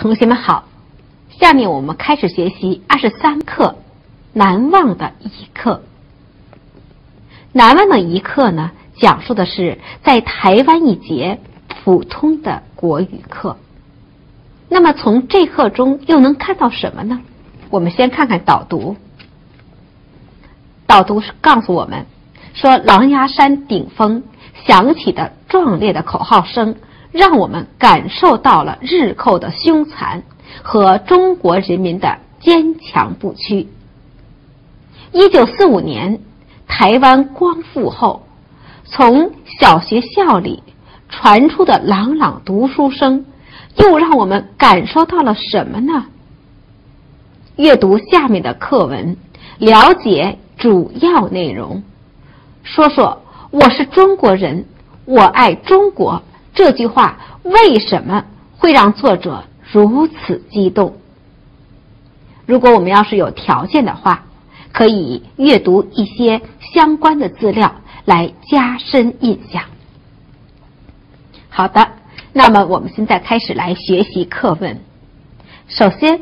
同学们好，下面我们开始学习二十三课《难忘的一刻》。难忘的一刻呢，讲述的是在台湾一节普通的国语课。那么从这课中又能看到什么呢？我们先看看导读。导读是告诉我们说，狼牙山顶峰响起的壮烈的口号声。让我们感受到了日寇的凶残和中国人民的坚强不屈。一九四五年台湾光复后，从小学校里传出的朗朗读书声，又让我们感受到了什么呢？阅读下面的课文，了解主要内容。说说我是中国人，我爱中国。这句话为什么会让作者如此激动？如果我们要是有条件的话，可以阅读一些相关的资料来加深印象。好的，那么我们现在开始来学习课文。首先，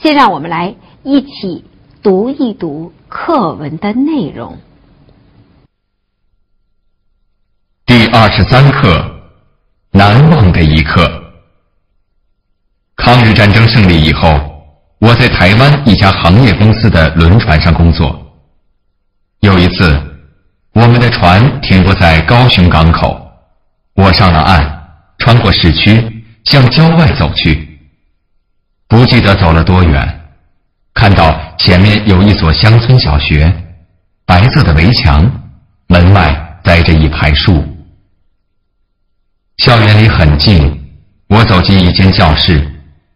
先让我们来一起读一读课文的内容。第二十三课。难忘的一刻。抗日战争胜利以后，我在台湾一家行业公司的轮船上工作。有一次，我们的船停泊在高雄港口，我上了岸，穿过市区，向郊外走去。不记得走了多远，看到前面有一所乡村小学，白色的围墙，门外栽着一排树。校园里很静，我走进一间教室，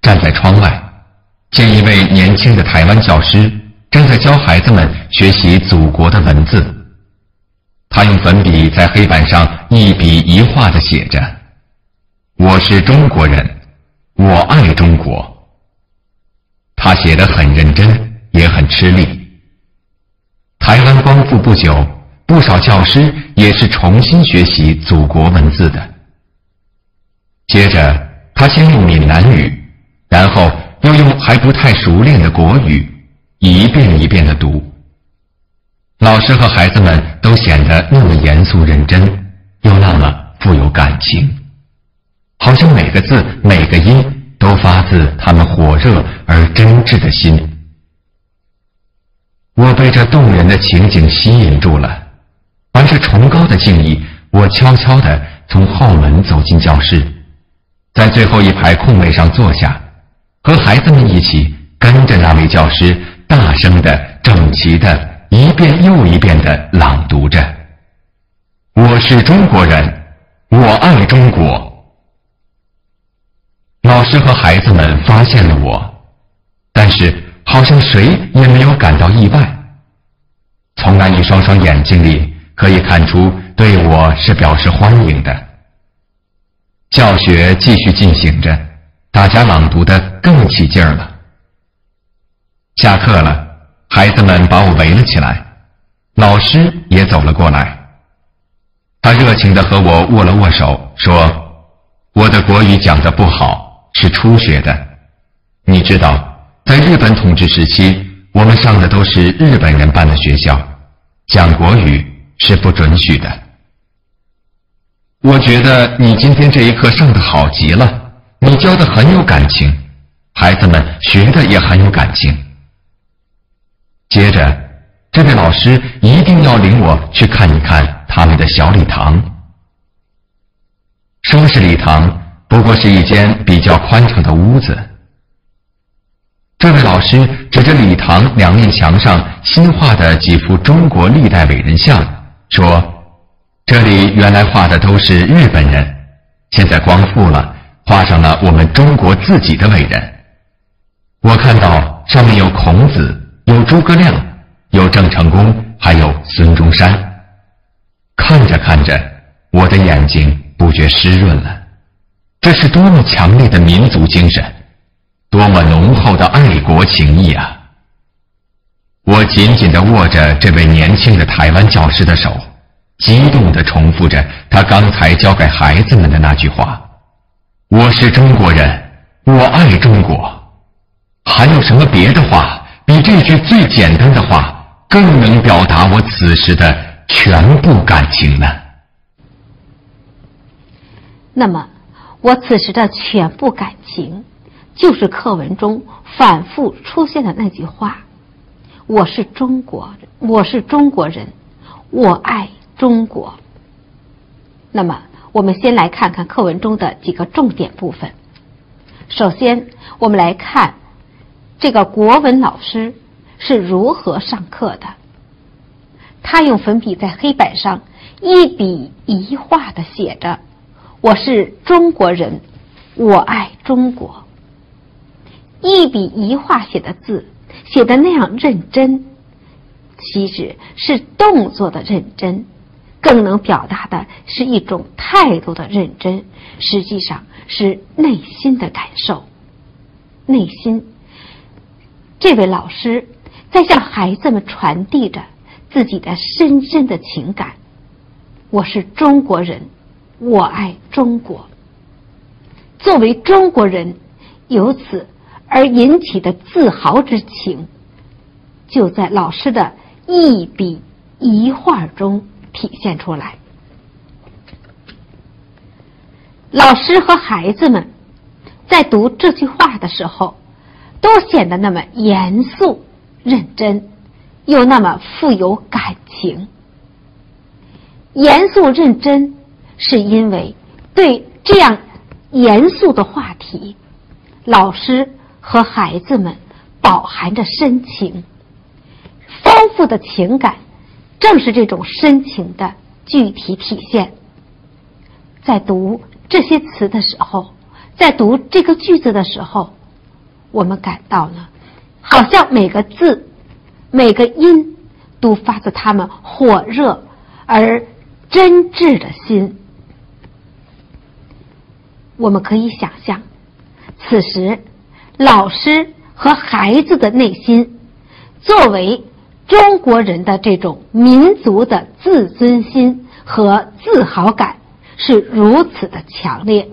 站在窗外，见一位年轻的台湾教师正在教孩子们学习祖国的文字。他用粉笔在黑板上一笔一画的写着：“我是中国人，我爱中国。”他写得很认真，也很吃力。台湾光复不久，不少教师也是重新学习祖国文字的。接着，他先用闽南语，然后又用还不太熟练的国语，一遍一遍的读。老师和孩子们都显得那么严肃认真，又那么富有感情，好像每个字、每个音都发自他们火热而真挚的心。我被这动人的情景吸引住了，怀着崇高的敬意，我悄悄地从后门走进教室。在最后一排空位上坐下，和孩子们一起跟着那位教师大声的、整齐的、一遍又一遍的朗读着：“我是中国人，我爱中国。”老师和孩子们发现了我，但是好像谁也没有感到意外。从那一双双眼睛里可以看出，对我是表示欢迎的。教学继续进行着，大家朗读的更起劲儿了。下课了，孩子们把我围了起来，老师也走了过来。他热情地和我握了握手，说：“我的国语讲得不好，是初学的。你知道，在日本统治时期，我们上的都是日本人办的学校，讲国语是不准许的。”我觉得你今天这一课上的好极了，你教的很有感情，孩子们学的也很有感情。接着，这位老师一定要领我去看一看他们的小礼堂。说是礼堂，不过是一间比较宽敞的屋子。这位老师指着礼堂两面墙上新画的几幅中国历代伟人像，说。这里原来画的都是日本人，现在光复了，画上了我们中国自己的伟人。我看到上面有孔子，有诸葛亮，有郑成功，还有孙中山。看着看着，我的眼睛不觉湿润了。这是多么强烈的民族精神，多么浓厚的爱国情谊啊！我紧紧地握着这位年轻的台湾教师的手。激动地重复着他刚才教给孩子们的那句话：“我是中国人，我爱中国。还有什么别的话，比这句最简单的话更能表达我此时的全部感情呢？那么，我此时的全部感情，就是课文中反复出现的那句话：“我是中国，我是中国人，我爱中国。”那么，我们先来看看课文中的几个重点部分。首先，我们来看这个国文老师是如何上课的。他用粉笔在黑板上一笔一画的写着：“我是中国人，我爱中国。”一笔一画写的字，写的那样认真，其实是动作的认真。更能表达的是一种态度的认真，实际上是内心的感受。内心，这位老师在向孩子们传递着自己的深深的情感。我是中国人，我爱中国。作为中国人，由此而引起的自豪之情，就在老师的一笔一画中。体现出来，老师和孩子们在读这句话的时候，都显得那么严肃认真，又那么富有感情。严肃认真，是因为对这样严肃的话题，老师和孩子们饱含着深情，丰富的情感。正是这种深情的具体体现。在读这些词的时候，在读这个句子的时候，我们感到呢，好像每个字、每个音都发自他们火热而真挚的心。我们可以想象，此时老师和孩子的内心，作为。中国人的这种民族的自尊心和自豪感是如此的强烈，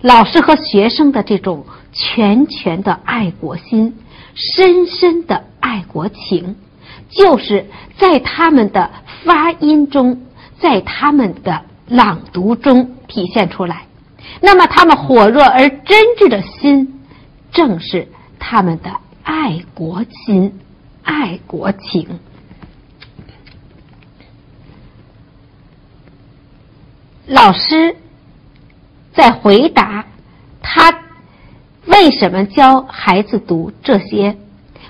老师和学生的这种全全的爱国心、深深的爱国情，就是在他们的发音中，在他们的朗读中体现出来。那么，他们火热而真挚的心，正是他们的爱国心。爱国情。老师在回答他为什么教孩子读这些，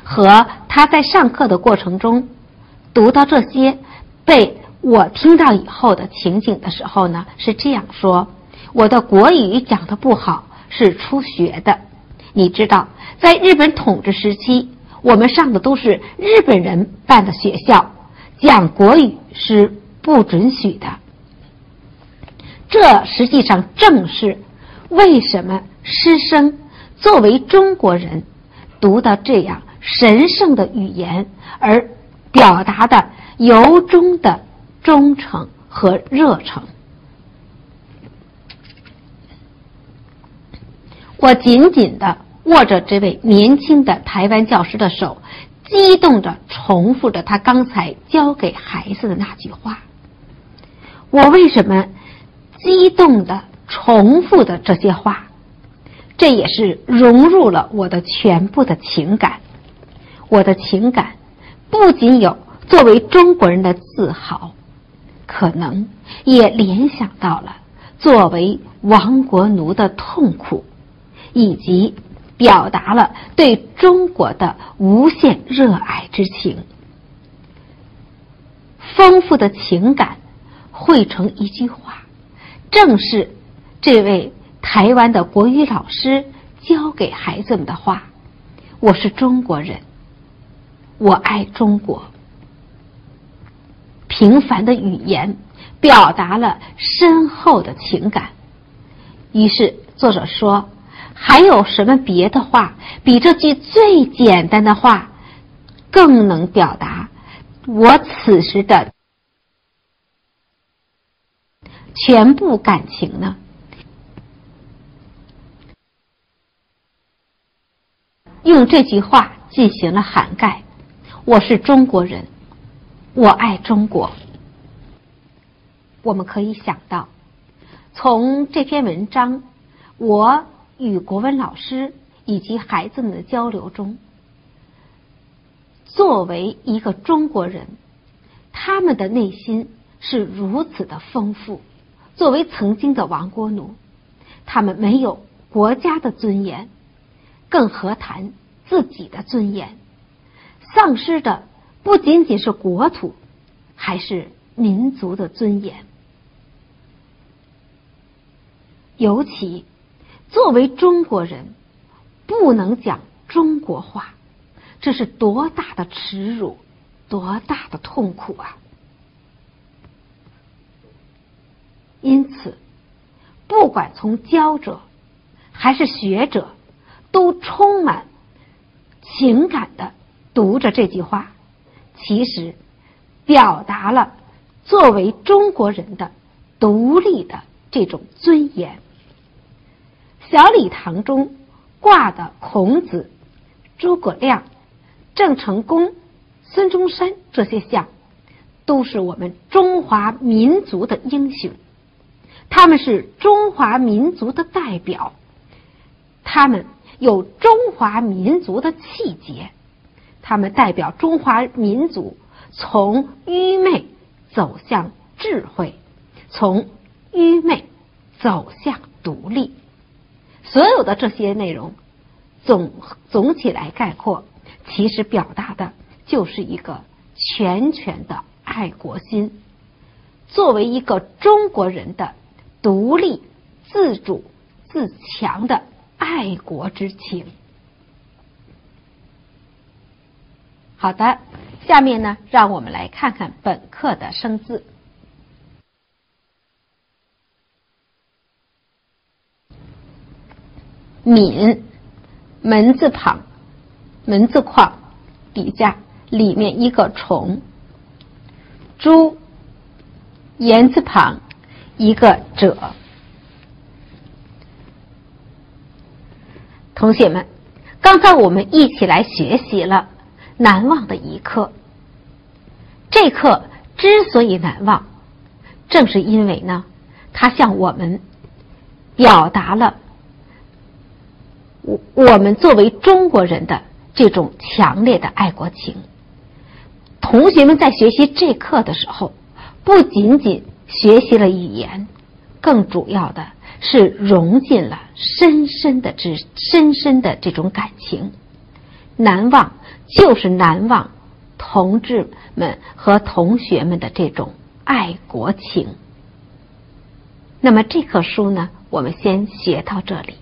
和他在上课的过程中读到这些被我听到以后的情景的时候呢，是这样说：我的国语讲的不好，是初学的。你知道，在日本统治时期。我们上的都是日本人办的学校，讲国语是不准许的。这实际上正是为什么师生作为中国人读到这样神圣的语言而表达的由衷的忠诚和热诚。我紧紧的。握着这位年轻的台湾教师的手，激动着重复着他刚才教给孩子的那句话。我为什么激动的重复的这些话？这也是融入了我的全部的情感。我的情感不仅有作为中国人的自豪，可能也联想到了作为亡国奴的痛苦，以及。表达了对中国的无限热爱之情，丰富的情感汇成一句话，正是这位台湾的国语老师教给孩子们的话：“我是中国人，我爱中国。”平凡的语言表达了深厚的情感，于是作者说。还有什么别的话比这句最简单的话更能表达我此时的全部感情呢？用这句话进行了涵盖：我是中国人，我爱中国。我们可以想到，从这篇文章，我与国文老师以及孩子们的交流中，作为一个中国人，他们的内心是如此的丰富。作为曾经的亡国奴，他们没有国家的尊严，更何谈自己的尊严？丧失的不仅仅是国土，还是民族的尊严。尤其作为中国人，不能讲中国话，这是多大的耻辱，多大的痛苦啊！因此，不管从教者还是学者，都充满情感的读着这句话，其实表达了作为中国人的独立的这种尊严。小礼堂中挂的孔子、诸葛亮、郑成功、孙中山这些像，都是我们中华民族的英雄。他们是中华民族的代表，他们有中华民族的气节，他们代表中华民族从愚昧走向智慧，从愚昧走向独立。所有的这些内容，总总起来概括，其实表达的就是一个全权的爱国心。作为一个中国人的独立、自主、自强的爱国之情。好的，下面呢，让我们来看看本课的生字。闽，门字旁，门字框底下里面一个虫。朱，言字旁一个者。同学们，刚才我们一起来学习了难忘的一课。这课之所以难忘，正是因为呢，它向我们表达了。我我们作为中国人的这种强烈的爱国情，同学们在学习这课的时候，不仅仅学习了语言，更主要的是融进了深深的这深深的这种感情。难忘就是难忘同志们和同学们的这种爱国情。那么这课书呢，我们先学到这里。